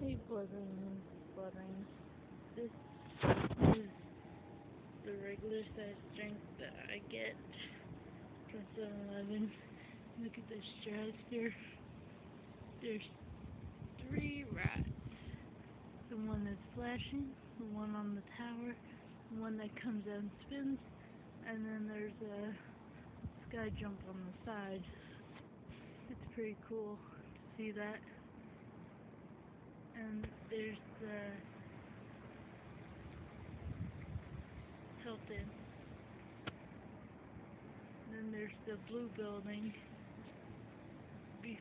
Hey, Bloodring, Bloodring. This is the regular size drink that I get from 7-Eleven. Look at this stratosphere. There's three rats. The one that's flashing, the one on the tower, the one that comes out and spins, and then there's a sky jump on the side. It's pretty cool to see that. And there's the Hilton. Then there's the blue building. Be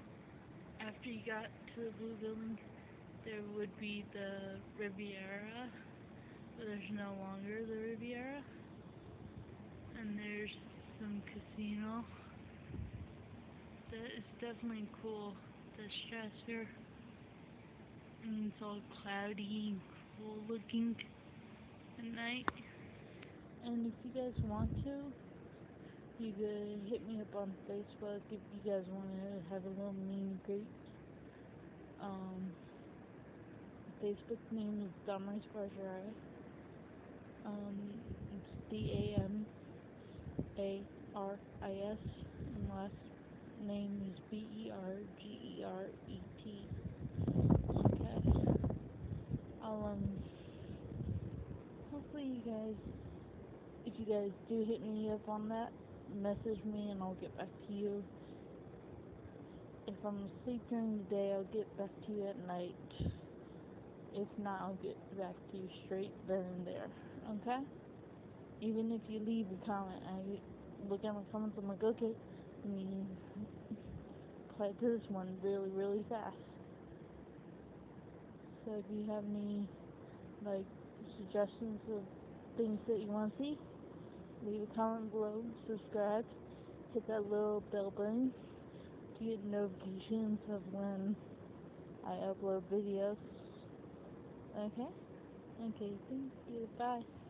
after you got to the blue building, there would be the Riviera, but there's no longer the Riviera. And there's some casino. That is definitely cool. The stratosphere. And it's all cloudy and cool looking at night. And if you guys want to, you could hit me up on Facebook if you guys want to have a little meet and greet. Um, Facebook name is Damaris Bergeret. Um, it's D A M A R I S, and last name is B E R G E R E T. Okay. I'll um. Hopefully, you guys, if you guys do hit me up on that, message me and I'll get back to you. If I'm asleep during the day, I'll get back to you at night. If not, I'll get back to you straight then and there. Okay? Even if you leave a comment, I look at my comments, I'm like, okay, let me to this one really, really fast. So if you have any, like, suggestions of things that you want to see, leave a comment below, subscribe, hit that little bell button to get notifications of when I upload videos. Okay? Okay, thank you. Bye.